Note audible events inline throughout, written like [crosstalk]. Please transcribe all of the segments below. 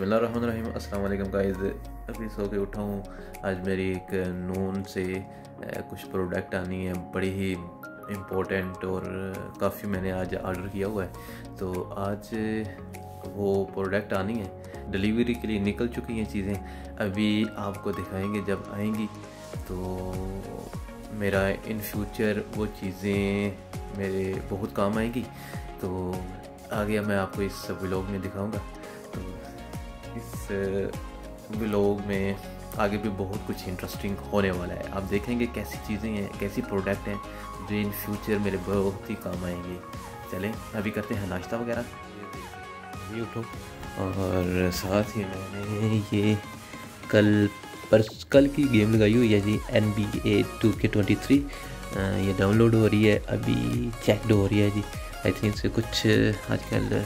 बसमीम अल्लाम गाइस, अभी सो के उठा हूँ। आज मेरी एक नून से कुछ प्रोडक्ट आनी है, बड़ी ही इम्पोर्टेंट और काफ़ी मैंने आज ऑर्डर किया हुआ है। तो आज वो प्रोडक्ट आनी है। डिलीवरी के लिए निकल चुकी हैं चीज़ें। अभी आपको दिखाएँगे जब आएँगी। तो मेरा इन फ्यूचर वो चीज़ें मेरे बहुत काम आएँगी। तो आगे मैं आपको इस व्लॉग में दिखाऊँगा। तो इस व्लॉग में आगे भी बहुत कुछ इंटरेस्टिंग होने वाला है। आप देखेंगे कैसी चीज़ें हैं, कैसी प्रोडक्ट हैं, जो इन फ्यूचर मेरे बहुत ही काम आएँगे। चलें, अभी करते हैं नाश्ता वगैरह। यूट्यूब और साथ ही मैंने ये कल पर, कल की गेम लगाई हुई है जी N B A two K twenty three ये डाउनलोड हो रही है, अभी चेकड हो रही है जी। आई थिंक से कुछ आजकल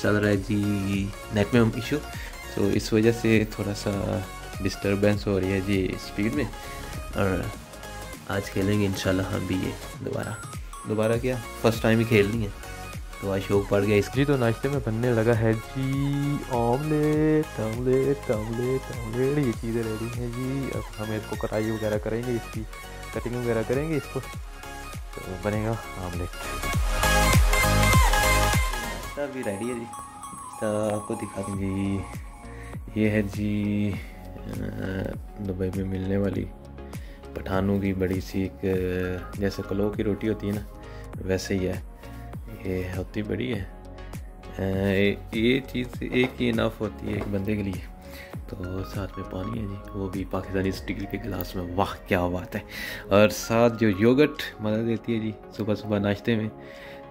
चल रहा है जी, नेट में इशू तो इस वजह से थोड़ा सा डिस्टरबेंस हो रही है जी स्पीड में। और आज खेलेंगे इंशाल्लाह हम भी ये दोबारा। दोबारा क्या? फ़र्स्ट टाइम ही खेलनी है। तो आज शौक पड़ गया इस जी तो नाश्ते में बनने लगा है ji omelette omelette omelette omelette ये चीज़ें रेडी हैं जी। अब हम इसको कटाई वगैरह करेंगे इसकी कटिंग वगैरह करेंगे इसको। तो बनेगा ऑमलेट नाश्ता भी रेडी है जी। नाश्ता आपको दिखा देंगे ये है जी दुबई में मिलने वाली पठानों की बड़ी सी एक, जैसे कलो की रोटी होती है ना, वैसे ही है। ये होती बड़ी है। ये चीज़ एक ही इनफ होती है एक बंदे के लिए। तो साथ में पानी है जी, वो भी पाकिस्तानी स्टील के गिलास में। वाह, क्या बात है। और साथ जो योगट मदद देती है जी सुबह सुबह नाश्ते में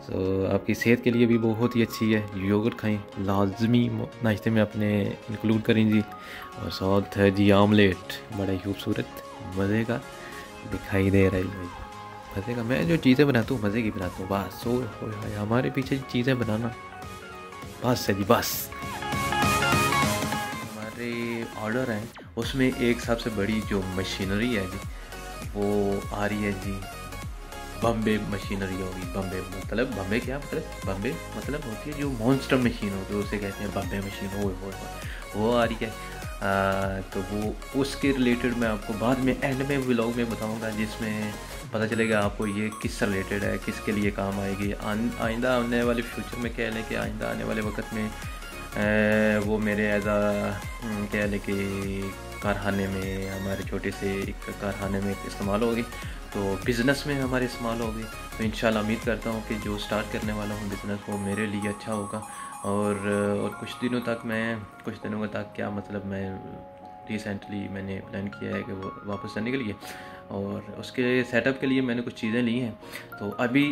तो आपकी सेहत के लिए भी बहुत ही अच्छी है। योगर्ट खाएँ। लाजमी नाश्ते में अपने इंक्लूड करें जी। और साथ है जी आमलेट बड़ा ही खूबसूरत। मज़े का दिखाई दे रहा है भाई मज़े का। मैं जो चीज़ें बनाता हूँ, मज़े की बनाता हूँ। बस सो हमारे पीछे चीज़ें बनाना। बस है जी, बस। हमारे ऑर्डर हैं। उसमें एक सबसे बड़ी जो मशीनरी है जी, वो आ रही है जी। बम्बे मशीनरी होगी बम्बे मतलब बम्बे क्या मतलब? बम्बे मतलब होती है जो मॉन्स्टर मशीन होती है उसे कहते हैं बम्बे मशीन हो वो आ रही है। आ, तो वो उसके रिलेटेड मैं आपको बाद में एंड में व्लॉग में बताऊँगा जिसमें पता चलेगा आपको ये किस रिलेटेड है किसके लिए काम आएगी। आइंदा आने वाले फ्यूचर में कह लें कि आइंदा आने वाले वक्त में आ, वो मेरे एज आ कह लें कि कारखाने में हमारे छोटे से एक कारखाने में इस्तेमाल होगी। तो बिज़नेस में हमारे इस्तेमाल होगी तो इन उम्मीद करता हूँ कि जो स्टार्ट करने वाला हूँ बिज़नेस वो मेरे लिए अच्छा होगा। और और कुछ दिनों तक मैं, कुछ दिनों तक क्या मतलब मैं रिसेंटली मैंने प्लान किया है कि वो वापस जाने के लिए। और उसके सेटअप के लिए मैंने कुछ चीज़ें ली हैं। तो अभी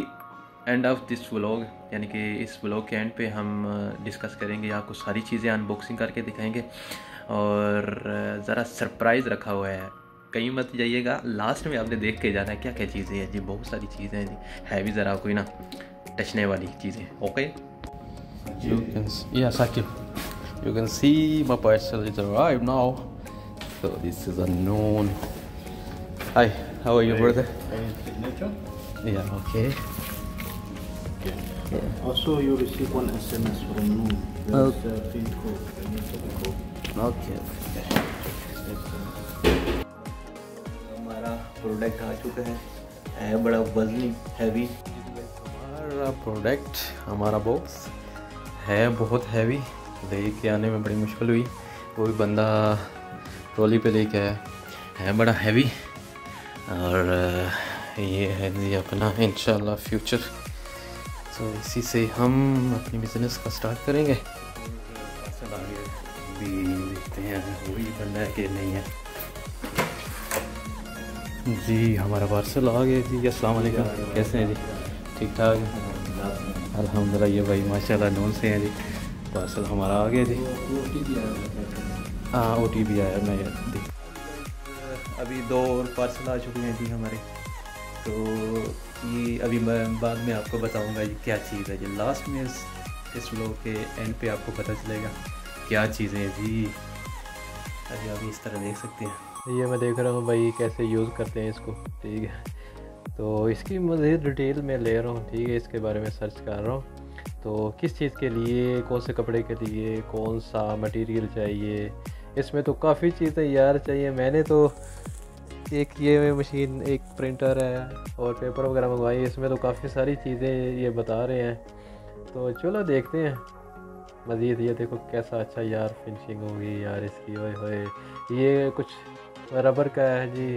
एंड ऑफ़ दिस व्लॉग यानी कि इस व्लॉग के एंड पे हम डिस्कस करेंगे। आपको सारी चीज़ें अनबॉक्सिंग करके दिखाएँगे। और ज़रा सरप्राइज़ रखा हुआ है। कहीं मत जाइएगा। लास्ट में आपने देख के जाना है क्या क्या चीज़ें हैं। जी बहुत सारी चीज़ें हैं जी। है भी ज़रा कोई ना? टचने वाली चीज़ें okay you can see yeah Saqib you can see my parcel is arrive now so this is unknown hi how are you brother yeah okay Also, you receive one SMS from Noon. That's uh, okay. Product आ चुका है। है बड़ा वजनी heavy हमारा product हमारा box है बहुत heavy लेके आने में बड़ी मुश्किल हुई। वो भी बंदा ट्रॉली पे लेके आया। है बड़ा हैवी और ये है जी अपना इन फ्यूचर तो इसी से हम अपनी बिज़नेस का स्टार्ट करेंगे। भी देखते हैं वही बंदा है कि नहीं है। जी, हमारा पार्सल आ गया जी। अस्सलाम वालेकुम। कैसे हैं जी? ठीक ठाक? अल्हम्दुलिल्लाह, ये भाई माशाल्लाह नून से हैं जी। पार्सल हमारा आ गया जी। हाँ ओ टी पी आया मैं। अभी दो और पार्सल आ चुके हैं जी हमारे। तो ये अभी मैं बाद में आपको बताऊँगा ये क्या चीज़ है जी। लास्ट में इस व्लॉग के एंड पे आपको पता चलेगा क्या चीज़ें जी। अभी आप इस तरह देख सकते हैं। ये मैं देख रहा हूँ भाई, कैसे यूज़ करते हैं इसको, ठीक है? तो इसकी मज़ीद डिटेल मैं ले रहा हूँ, ठीक है? इसके बारे में सर्च कर रहा हूँ। तो किस चीज़ के लिए, कौन से कपड़े के लिए, कौन सा मटेरियल चाहिए? इसमें तो काफ़ी चीज़ें यार चाहिए। मैंने तो एक ये मशीन एक प्रिंटर है और पेपर वगैरह मंगवाई इसमें तो काफ़ी सारी चीज़ें ये बता रहे हैं। तो चलो देखते हैं। मज़ीद, ये देखो कैसा अच्छा यार फिनिशिंग होगी यार इसकी, ओए होए। ये कुछ रबर का है जी।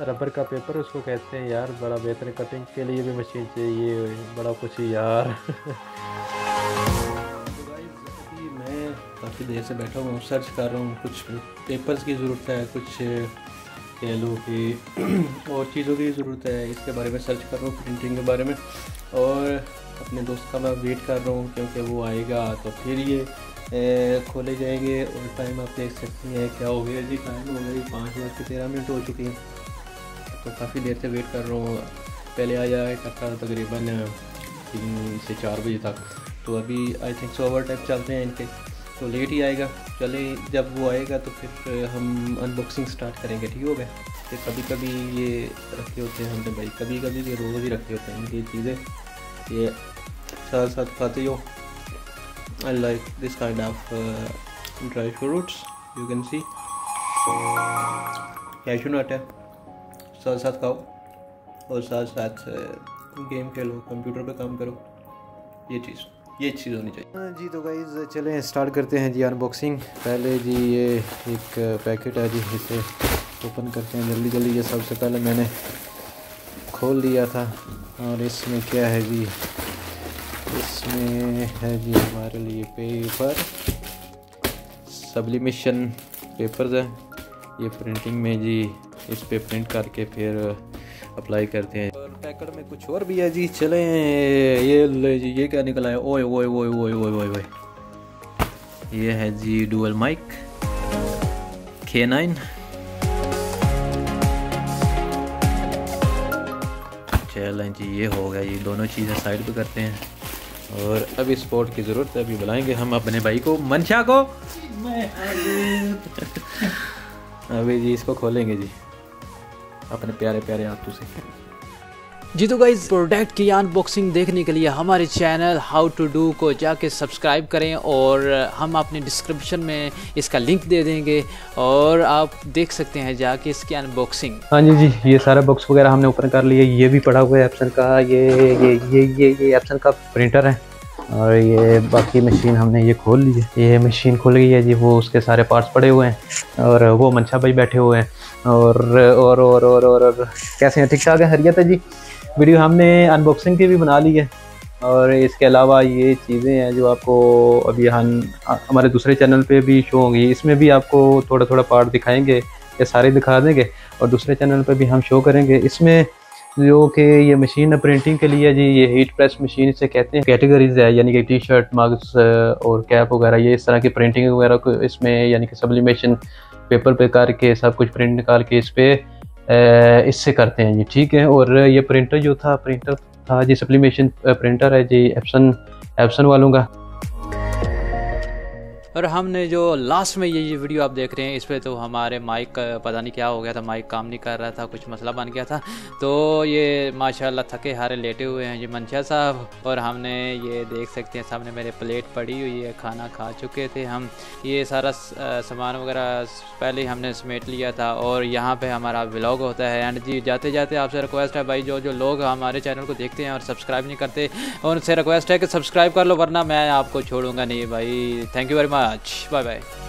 रबर का पेपर उसको कहते हैं यार, बड़ा बेहतर कटिंग के लिए भी मशीन चाहिए बड़ा कुछ यार। मैं काफ़ी देर से बैठा हूँ सर्च कर रहा हूँ, कुछ पेपर्स की ज़रूरत है, कुछ कह लो कि। और चीज़ों की ज़रूरत है, इसके बारे में सर्च कर रहा हूँ प्रिंटिंग के बारे में। और अपने दोस्त का मैं वेट कर रहा हूँ, क्योंकि वो आएगा तो फिर ये खोले जाएँगे। और टाइम आप देख सकते हैं, क्या हो गया जी टाइम हो गई पाँच बज के तेरह मिनट हो चुकी हैं। तो काफ़ी देर से वेट कर रहा हूँ। पहले आया करता तकरीबन, तीन से चार बजे तक। तो अभी आई थिंक सो ओवर चलते हैं इनके। तो लेट ही आएगा। चले जब वो आएगा तो फिर हम अनबॉक्सिंग स्टार्ट करेंगे ठीक हो गया? फिर कभी कभी ये रखे होते हैं हमने भाई कभी कभी ये रोज़ ही रखे होते हैं ये चीज़ें। ये साथ साथ खाते हो like this kind of uh, dry fruits you can see cashew nut है। साथ साथ खाओ। और साथ साथ गेम खेलो कंप्यूटर पे काम करो। ये चीज़। ये चीज़ होनी चाहिए। हाँ जी तो गाइज़ चलें स्टार्ट करते हैं जी अनबॉक्सिंग पहले जी ये एक पैकेट है जी, इसे ओपन करते हैं जल्दी जल्दी। ये सबसे पहले मैंने खोल लिया था और इसमें क्या है जी? इसमें है जी हमारे लिए पेपर सब्लिमिशन पेपर्स है। ये प्रिंटिंग में जी, इस पे प्रिंट करके फिर अप्लाई करते हैं। पैकेट में कुछ और भी है जी। चले, ये ले जी, ये क्या निकला है? ओए ओए ओए ओए ओए ओए ओए। ये है जी डुअल माइक के नाइन चलें जी, ये हो गया ये दोनों चीज़ें साइड पे करते हैं। और अभी स्पोर्ट की ज़रूरत है, अभी बुलाएँगे हम अपने भाई को मनशा को। [laughs] अभी जी इसको खोलेंगे जी, अपने प्यारे प्यारे हाथों से। जी तो गाइज़ प्रोडक्ट की अनबॉक्सिंग देखने के लिए हमारे चैनल हाउ टू डू को जाके सब्सक्राइब करें और हम अपने डिस्क्रिप्शन में इसका लिंक दे देंगे और आप देख सकते हैं जाके इसकी अनबॉक्सिंग हाँ जी जी ये सारा बॉक्स वगैरह हमने ओपन कर लिया ये भी पड़ा हुआ है एप्सन का। ये ये ये ये ये एप्सन का प्रिंटर है। और ये बाकी मशीन हमने ये खोल ली है ये मशीन खुल गई है जी वो उसके सारे पार्ट्स पड़े हुए हैं। और वो मनशा भाई बैठे हुए हैं। और और और और और, और कैसे हैं? ठीक ठाक है? हरियत है जी? वीडियो हमने अनबॉक्सिंग की भी बना ली है और इसके अलावा ये चीज़ें हैं जो आपको अभी हम हमारे दूसरे चैनल पे भी शो होंगी। इसमें भी आपको थोड़ा थोड़ा पार्ट दिखाएँगे, ये सारे दिखा देंगे और दूसरे चैनल पे भी हम शो करेंगे। इसमें जो कि ये मशीन प्रिंटिंग के लिए जी, ये हीट प्रेस मशीन से कहते हैं। कैटेगरीज है, यानी कि टी शर्ट मग्स और कैप वगैरह, ये इस तरह की प्रिंटिंग वगैरह को इसमें, यानी कि सब्लिमेशन पेपर पे करके सब कुछ प्रिंट निकाल के इस पर इससे करते हैं जी, ठीक है। और ये प्रिंटर जो था प्रिंटर था जी सप्लीमेशन प्रिंटर है जी एप्सन एप्सन वालों का। और हमने जो लास्ट में ये ये वीडियो आप देख रहे हैं, इस पर तो हमारे माइक पता नहीं क्या हो गया था माइक काम नहीं कर रहा था, कुछ मसला बन गया था। तो ये माशाल्लाह थके हारे लेटे हुए हैं जी मंशा साहब, और हमने ये देख सकते हैं, सामने मेरे प्लेट पड़ी हुई है, खाना खा चुके थे हम। ये सारा सामान वगैरह पहले हमने समेट लिया था, और यहाँ पर हमारा ब्लॉग होता है। एंड जी, जाते जाते आपसे रिक्वेस्ट है भाई जो जो लोग हमारे चैनल को देखते हैं और सब्सक्राइब नहीं करते, उनसे रिक्वेस्ट है कि सब्सक्राइब कर लो, वरना मैं आपको छोड़ूँगा नहीं भाई। Thank you very much much. Bye bye.